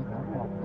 down.